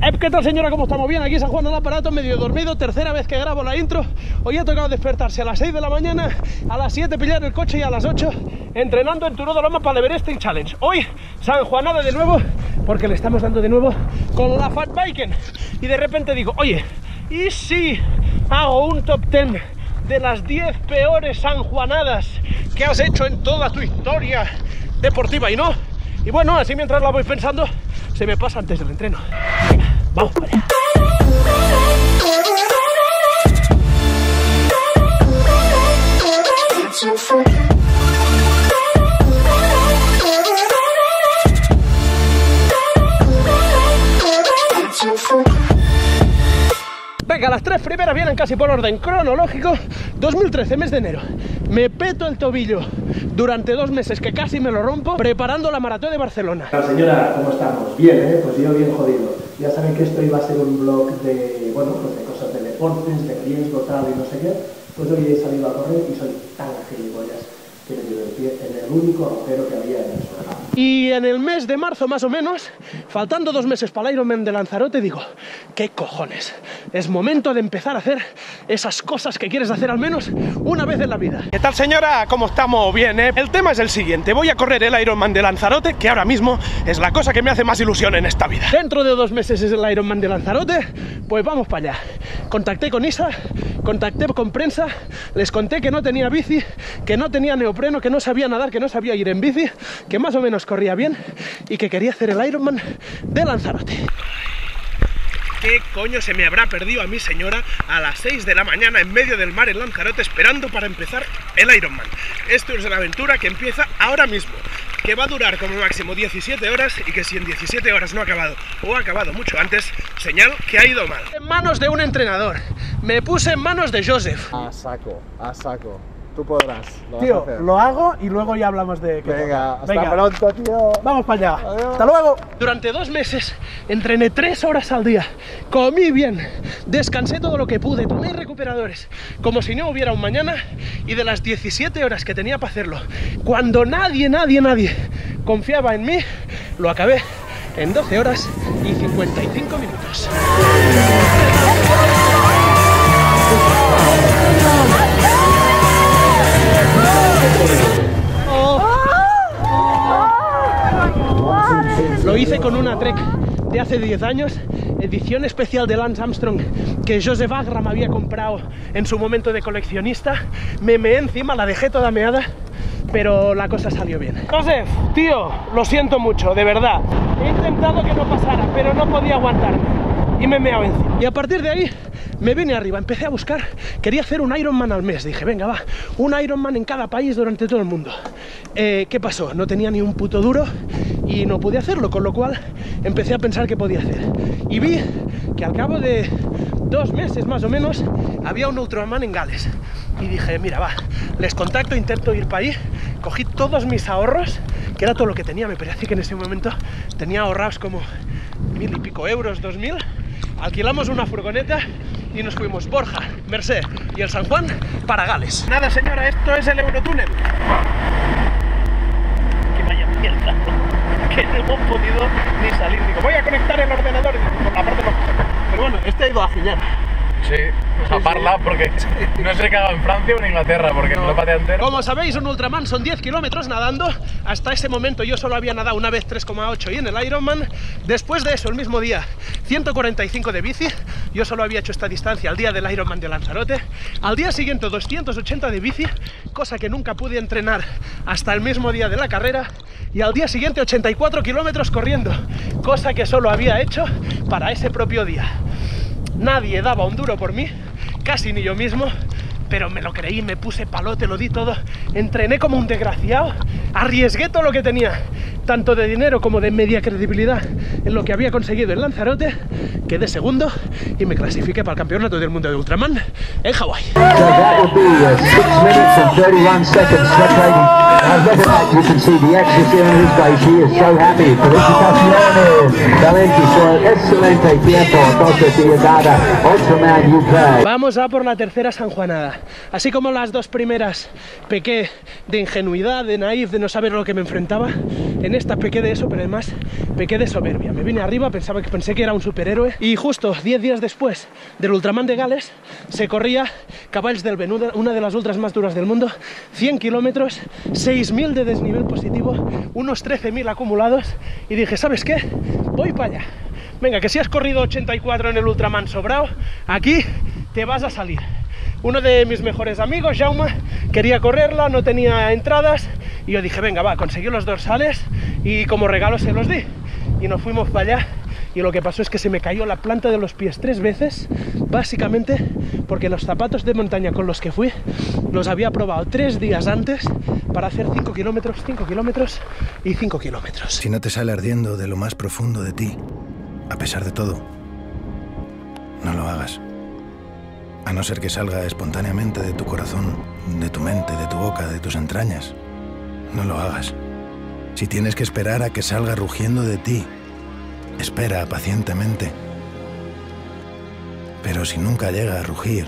¿Qué tal señora? ¿Cómo estamos? Bien, aquí San Juan del Aparato, medio dormido, tercera vez que grabo la intro. Hoy ha tocado despertarse a las 6 de la mañana, a las 7 pillar el coche y a las 8 entrenando en Turó de Loma para el Everesting Challenge. Hoy San Juanada de nuevo, porque le estamos dando de nuevo con la Fat Biken. Y de repente digo, oye, ¿y si hago un top 10 de las 10 peores sanjuanadas que has hecho en toda tu historia deportiva? Y no, y bueno, así mientras la voy pensando, se me pasa antes del entreno. Vamos para allá. Venga, las tres primeras vienen casi por orden cronológico. 2013, mes de enero. Me peto el tobillo durante dos meses, que casi me lo rompo, preparando la maratón de Barcelona. Señora, ¿cómo estamos? Bien, ¿eh? Pues yo bien jodido. Ya saben que esto iba a ser un blog de, bueno, pues de cosas de deportes, de riesgo, tal y no sé qué. Pues hoy he salido a correr y soy tan gilipollas que me dio el pie en el único agujero que había en el suelo. Y en el mes de marzo, más o menos, faltando dos meses para el Ironman de Lanzarote, digo, ¿qué cojones? Es momento de empezar a hacer esas cosas que quieres hacer al menos una vez en la vida. ¿Qué tal, señora? ¿Cómo estamos? Bien, ¿eh? El tema es el siguiente. Voy a correr el Ironman de Lanzarote, que ahora mismo es la cosa que me hace más ilusión en esta vida. Dentro de dos meses es el Ironman de Lanzarote, pues vamos para allá. Contacté con Isa, contacté con prensa, les conté que no tenía bici, que no tenía neopreno, que no sabía nadar, que no sabía ir en bici, que más o menos corría bien y que quería hacer el Ironman de Lanzarote. ¿Qué coño se me habrá perdido a mi señora a las 6 de la mañana en medio del mar en Lanzarote esperando para empezar el Ironman? Esto es una aventura que empieza ahora mismo, que va a durar como máximo 17 horas y que si en 17 horas no ha acabado o ha acabado mucho antes, señal que ha ido mal. En manos de un entrenador, me puse en manos de Joseph. A saco, a saco. Tú podrás. Lo vas a Tío, hacer. lo hago y luego ya hablamos de... qué Venga, hasta Venga. pronto, tío. Vamos para allá. Adiós. Hasta luego. Durante dos meses entrené tres horas al día. Comí bien. Descansé todo lo que pude. Tomé recuperadores. Como si no hubiera un mañana. Y de las 17 horas que tenía para hacerlo, cuando nadie, nadie, nadie confiaba en mí, lo acabé en 12 horas y 55 minutos. Lo hice con una Trek de hace 10 años, edición especial de Lance Armstrong que Joseph Agram había comprado en su momento de coleccionista. Me meé encima, la dejé toda meada, pero la cosa salió bien. Joseph, tío, lo siento mucho, de verdad. He intentado que no pasara, pero no podía aguantarme. Y me he encima. Y a partir de ahí me vine arriba, empecé a buscar, quería hacer un Ironman al mes. Dije, venga, va, un Ironman en cada país durante todo el mundo. Eh, ¿Qué pasó? No tenía ni un puto duro y no pude hacerlo, con lo cual empecé a pensar qué podía hacer. Y vi que al cabo de dos meses más o menos había un Ultraman en Gales. Y dije, mira, va, les contacto, intento ir para ahí. Cogí todos mis ahorros, que era todo lo que tenía. Me parece que en ese momento tenía ahorrados como mil y pico euros, dos mil. Alquilamos una furgoneta y nos fuimos Borja, Merced y el San Juan para Gales. Nada, señora, esto es el Eurotúnel. Que vaya mierda, que no hemos podido ni salir. Digo, voy a conectar el ordenador. Y por la parte no. Pero bueno, este ha ido a giñar. Sí, a parla porque no sé qué haga en Francia o en Inglaterra porque me lo patea entero. Como sabéis, un Ultraman son 10 kilómetros nadando. Hasta ese momento yo solo había nadado una vez 3,8 y en el Ironman. Después de eso, el mismo día, 145 de bici. Yo solo había hecho esta distancia al día del Ironman de Lanzarote. Al día siguiente, 280 de bici, cosa que nunca pude entrenar hasta el mismo día de la carrera. Y al día siguiente, 84 kilómetros corriendo, cosa que solo había hecho para ese propio día. Nadie daba un duro por mí, casi ni yo mismo, pero me lo creí, me puse palote, lo di todo, entrené como un desgraciado, arriesgué todo lo que tenía, tanto de dinero como de media credibilidad en lo que había conseguido en Lanzarote, quedé segundo y me clasifiqué para el campeonato del mundo de Ultraman en Hawái. So that will be 6 minutes and 31 seconds separating. Now look at that, you can see the ecstasy on his face. He is so happy. Felicitaciones. Valenti, so excelente tiempo. Entonces, y nada, Ultraman UK. Vamos a por la tercera sanjuanada. Así como las dos primeras pequé de ingenuidad, de naif, de no saber lo que me enfrentaba, en esta pequé de eso, pero además pequé de soberbia. Me vine arriba, pensaba que pensé que era un superhéroe y justo 10 días después del Ultraman de Gales se corría Caballs del Ben, una de las ultras más duras del mundo, 100 kilómetros, 6.000 de desnivel positivo, unos 13.000 acumulados y dije, ¿sabes qué? Voy para allá. Venga, que si has corrido 84 en el Ultraman sobrado, aquí te vas a salir. Uno de mis mejores amigos, Jaume, quería correrla, no tenía entradas y yo dije, venga, va, conseguí los dorsales y como regalo se los di. Y nos fuimos para allá y lo que pasó es que se me cayó la planta de los pies tres veces, básicamente porque los zapatos de montaña con los que fui los había probado tres días antes para hacer 5 kilómetros, 5 kilómetros y 5 kilómetros. Si no te sale ardiendo de lo más profundo de ti, a pesar de todo, no lo hagas. A no ser que salga espontáneamente de tu corazón, de tu mente, de tu boca, de tus entrañas. No lo hagas. Si tienes que esperar a que salga rugiendo de ti, espera pacientemente. Pero si nunca llega a rugir,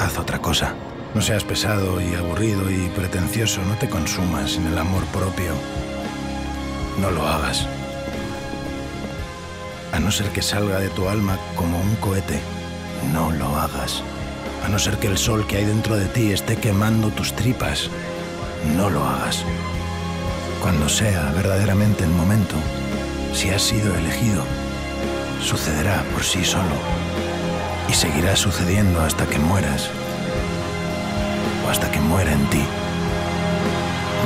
haz otra cosa. No seas pesado y aburrido y pretencioso, no te consumas en el amor propio. No lo hagas. A no ser que salga de tu alma como un cohete, no lo hagas. A no ser que el sol que hay dentro de ti esté quemando tus tripas, no lo hagas. Cuando sea verdaderamente el momento, si has sido elegido, sucederá por sí solo y seguirá sucediendo hasta que mueras o hasta que muera en ti.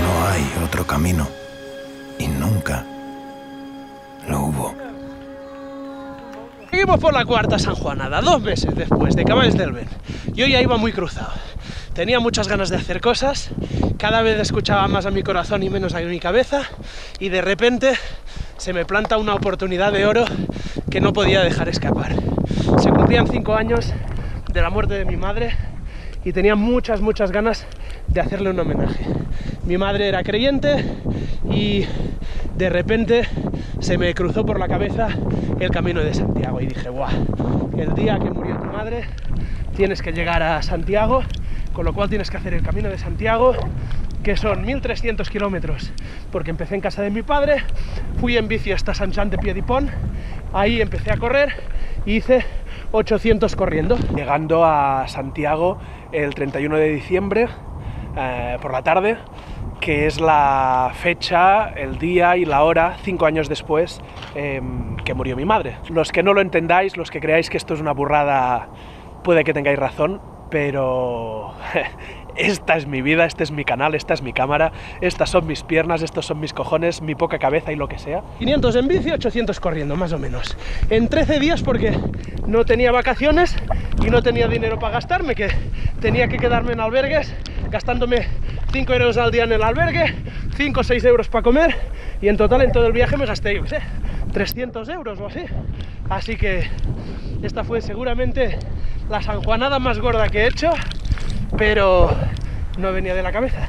No hay otro camino y nunca Seguimos por la cuarta San Juanada, dos meses después de Caballos del Ben. Yo ya iba muy cruzado. Tenía muchas ganas de hacer cosas, cada vez escuchaba más a mi corazón y menos a mi cabeza, y de repente se me planta una oportunidad de oro que no podía dejar escapar. Se cumplían cinco años de la muerte de mi madre y tenía muchas, muchas ganas de hacerle un homenaje. Mi madre era creyente y de repente se me cruzó por la cabeza el camino de Santiago y dije, guau, el día que murió tu madre tienes que llegar a Santiago, con lo cual tienes que hacer el camino de Santiago, que son 1300 kilómetros, porque empecé en casa de mi padre, fui en bici hasta San de Piedipont, ahí empecé a correr y hice 800 corriendo. Llegando a Santiago el 31 de diciembre eh, por la tarde, que es la fecha, el día y la hora, cinco años después, em, que murió mi madre. Los que no lo entendáis, los que creáis que esto es una burrada, puede que tengáis razón, pero esta es mi vida, este es mi canal, esta es mi cámara, estas son mis piernas, estos son mis cojones, mi poca cabeza y lo que sea. 500 en bici, 800 corriendo, más o menos. En 13 días porque no tenía vacaciones y no tenía dinero para gastarme, que tenía que quedarme en albergues, gastándome 5 euros al día en el albergue, 5 o 6 euros para comer y en total en todo el viaje me gasté, yo sé, 300 euros o así. Así que esta fue seguramente la sanjuanada más gorda que he hecho, pero no venía de la cabeza,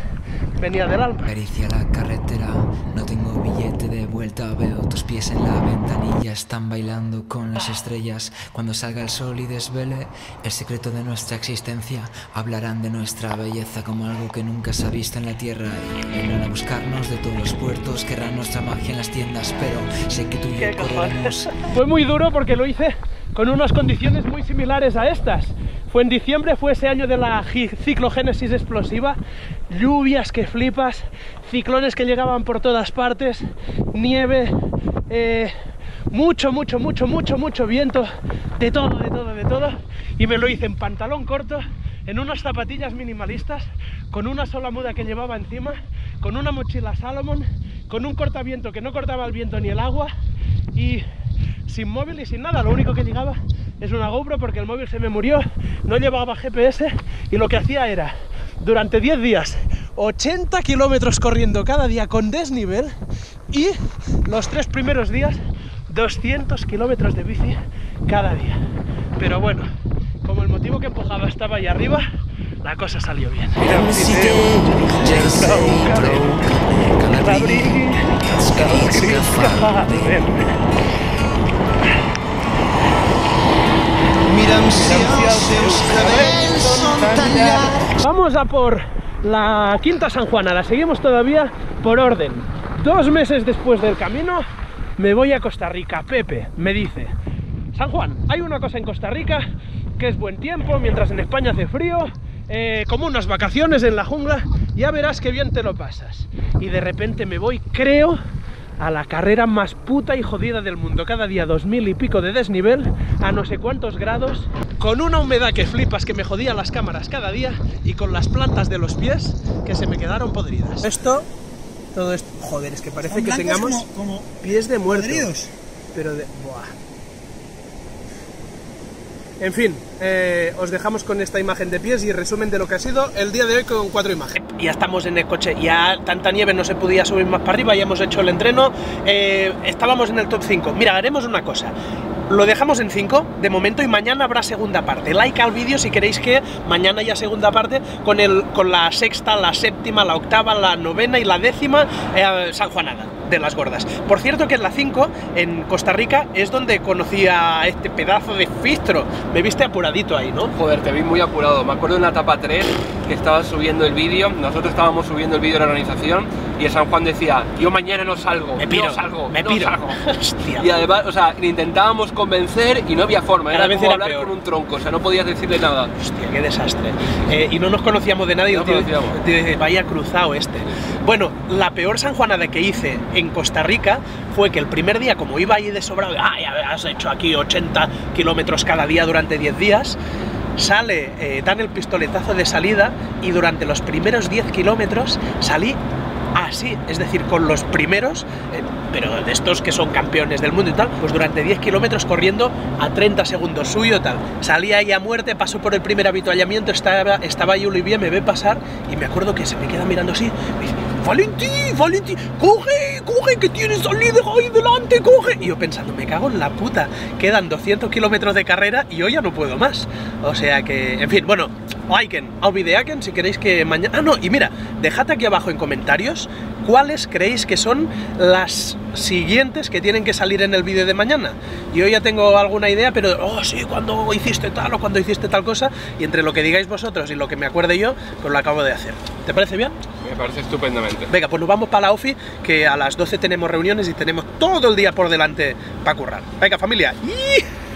venía del alma. Acaricia la carretera, no tengo billete de vuelta, veo tus pies en la ventanilla, están bailando con las estrellas. Cuando salga el sol y desvele el secreto de nuestra existencia, hablarán de nuestra belleza como algo que nunca se ha visto en la tierra. Y vendrán a buscarnos de todos los puertos, querrán nuestra magia en las tiendas, pero sé que tú y yo correremos. Fue muy duro porque lo hice con unas condiciones muy similares a estas. Fue en diciembre, fue ese año de la ciclogénesis explosiva, lluvias que flipas, ciclones que llegaban por todas partes, nieve, eh, mucho, mucho, mucho, mucho, mucho viento, de todo, de todo, de todo. Y me lo hice en pantalón corto, en unas zapatillas minimalistas, con una sola muda que llevaba encima, con una mochila Salomon, con un cortaviento que no cortaba el viento ni el agua y sin móvil y sin nada. Lo único que llegaba es una GoPro porque el móvil se me murió, no llevaba GPS y lo que hacía era, durante 10 días, 80 kilómetros corriendo cada día con desnivel y los tres primeros días 200 kilómetros de bici cada día. Pero bueno, como el motivo que empujaba estaba ahí arriba, la cosa salió bien. Vamos a por la quinta San Juana, la seguimos todavía por orden. Dos meses después del camino, me voy a Costa Rica. Pepe me dice, San Juan, hay una cosa en Costa Rica que es buen tiempo, mientras en España hace frío, eh, como unas vacaciones en la jungla, ya verás qué bien te lo pasas. Y de repente me voy, creo, a la carrera más puta y jodida del mundo. Cada día dos mil y pico de desnivel, a no sé cuántos grados, con una humedad que flipas que me jodía las cámaras cada día y con las plantas de los pies que se me quedaron podridas. Esto, todo esto, joder, es que parece que tengamos pies de muerto. Pero de... Buah. En fin, eh, os dejamos con esta imagen de pies y resumen de lo que ha sido el día de hoy con cuatro imágenes. Ya estamos en el coche, ya tanta nieve no se podía subir más para arriba, ya hemos hecho el entreno, eh, estábamos en el top 5. Mira, haremos una cosa. Lo dejamos en 5 de momento y mañana habrá segunda parte. Like al vídeo si queréis que mañana haya segunda parte con, el, con la sexta, la séptima, la octava, la novena y la décima eh, San Juanada de las gordas. Por cierto que en la 5, en Costa Rica, es donde conocí a este pedazo de fistro. Me viste apuradito ahí, ¿no? Joder, te vi muy apurado. Me acuerdo en la etapa 3 que estabas subiendo el vídeo, nosotros estábamos subiendo el vídeo de la organización y el San Juan decía, yo mañana no salgo, Me piro, no salgo, me no piro. salgo. Hostia. Y además, o sea, intentábamos convencer y no había forma, Cada era como era hablar peor. con un tronco, o sea, no podías decirle nada. Hostia, qué desastre. Eh, y no nos conocíamos de nadie. No el tío conocíamos. dice, vaya cruzado este. Bueno, la peor sanjuanada que hice en Costa Rica fue que el primer día, como iba ahí de sobrado, ya has hecho aquí 80 kilómetros cada día durante 10 días, sale, eh, dan el pistoletazo de salida y durante los primeros 10 kilómetros salí así, es decir, con los primeros, eh, pero de estos que son campeones del mundo y tal, pues durante 10 kilómetros corriendo a 30 segundos suyo tal. Salí ahí a muerte, pasó por el primer avituallamiento, estaba, estaba ahí Olivier, me ve pasar y me acuerdo que se me queda mirando así, Valentín, Valentín, coge, coge, que tienes al líder ahí delante, coge. Y yo pensando, me cago en la puta, quedan 200 kilómetros de carrera y yo ya no puedo más. O sea que, en fin, bueno, liken, olvideaken si queréis que mañana... Ah, no, y mira, dejad aquí abajo en comentarios cuáles creéis que son las siguientes que tienen que salir en el vídeo de mañana. Yo ya tengo alguna idea, pero, oh, sí, cuando hiciste tal o cuando hiciste tal cosa, y entre lo que digáis vosotros y lo que me acuerde yo, pues lo acabo de hacer. ¿Te parece bien? Me parece estupendamente. Venga, pues nos vamos para la OFI, que a las 12 tenemos reuniones y tenemos todo el día por delante para currar. Venga, familia. ¡Ih!